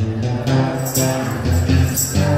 You're so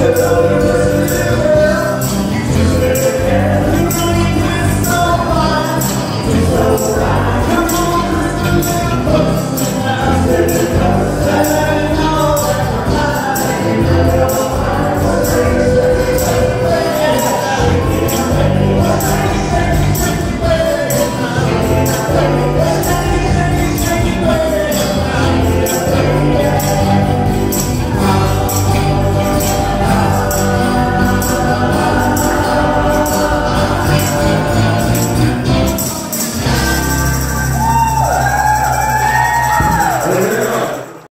Deus.